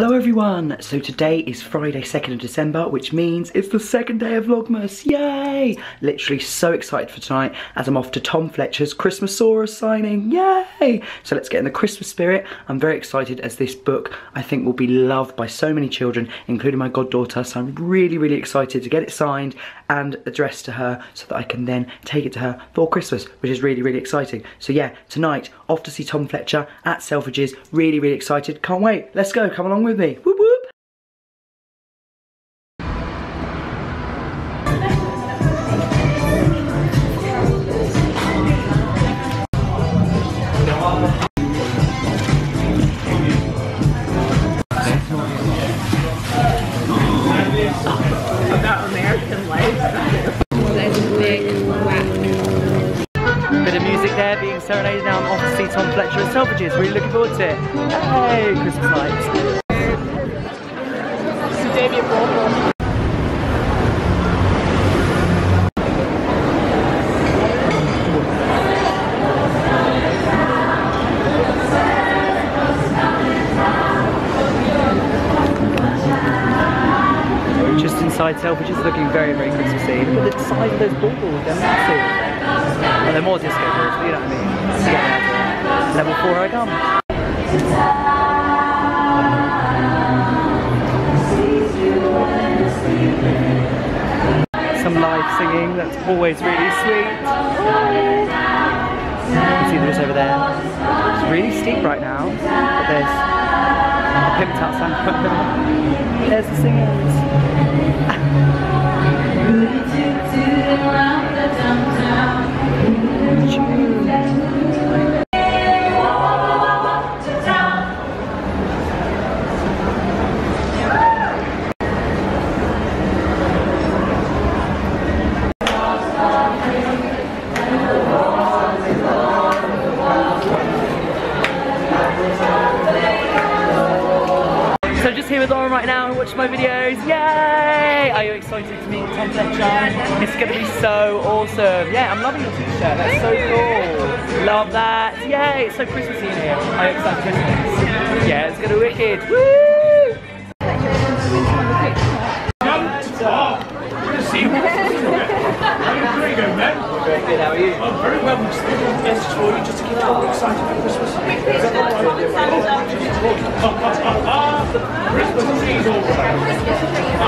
Hello everyone! So today is Friday 2nd of December, which means it's the second day of Vlogmas, yay! Literally so excited for tonight as I'm off to Tom Fletcher's Christmasaurus signing, yay! So let's get in the Christmas spirit. I'm very excited as this book I think will be loved by so many children, including my goddaughter, so I'm really, really excited to get it signed and addressed to her so that I can then take it to her for Christmas, which is really, really exciting. So yeah, tonight, off to see Tom Fletcher at Selfridges, really, really excited, can't wait, let's go, come along with me. Whoop whoop. Being serenaded now. I'm off to see Tom Fletcher at Selfridges. Really looking forward to it. Hey, Christmas lights. Bogle. Just inside Selfridges looking very, very Christmassy. Look at the size of those baubles, they're massive. Well, they're more disco balls, but you know what I mean. Level 4 I come. Singing, that's always really sweet. You can see there's over there. It's really steep right now, but there's the pimped out there's the singers. Just here with Lauren right now and watch my videos. Yay! Are you excited to meet Tom Fletcher? It's gonna be so awesome. Yeah, I'm loving your t-shirt. That's so cool. Love that. Yay! It's so Christmassy in here. Are you excited for Christmas? Yeah, it's gonna be wicked. Woo! Very good, man. Very good, how are you? I'm very well. Yes, it's for you, just to keep everyone excited for Christmas. Christmas trees all around. I'm sorry. I want to Christmas Love it. Together. You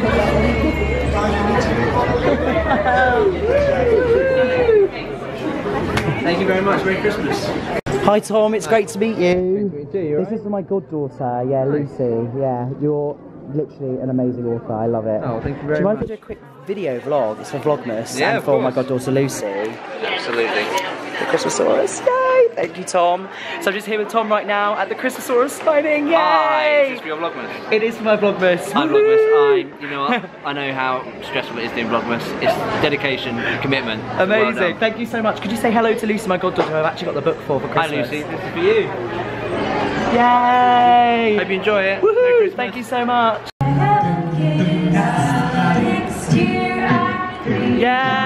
you very much. Merry Christmas. Hi Tom, it's great to meet you. This is my goddaughter, yeah, Lucy. Yeah, you're literally an amazing author. I love it. Oh, thank you Do very you mind much. if I do a quick video vlog? It's for Vlogmas Yeah, and of for my goddaughter Lucy. Absolutely. The Christmasaurus. Yay! Thank you, Tom. So I'm just here with Tom right now at the Christmasaurus signing. Yay! Hi, is this for your Vlogmas? It is for my Vlogmas. I'm Vlogmas. I, you know what? I know how stressful it is doing Vlogmas. It's dedication, commitment. Amazing. done. Thank you so much. Could you say hello to Lucy, my goddaughter, who I've actually got the book for for Hi Lucy, this is for you. Yay! Hope you enjoy it. Merry Woohoo! Christmas. Thank you so much. Yay!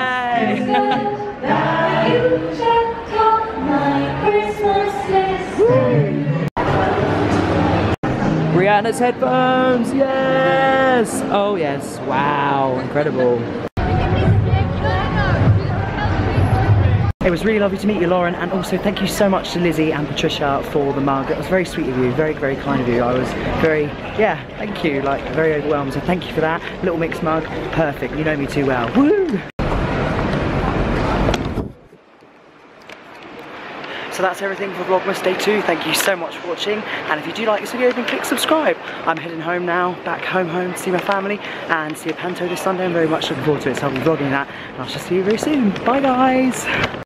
Rihanna's headphones, yes! Oh yes, wow, incredible. It was really lovely to meet you, Lauren, and also thank you so much to Lizzie and Patricia for the mug. It was very sweet of you, very, very kind of you. I was very, yeah, thank you, like very overwhelmed, so thank you for that. Little mix mug, perfect, you know me too well. Woo! So that's everything for Vlogmas Day 2. Thank you so much for watching. And if you do like this video, then click subscribe. I'm heading home now, back home home to see my family and see a panto this Sunday. I'm very much looking forward to it, so I'll be vlogging that. And I shall see you very soon. Bye guys!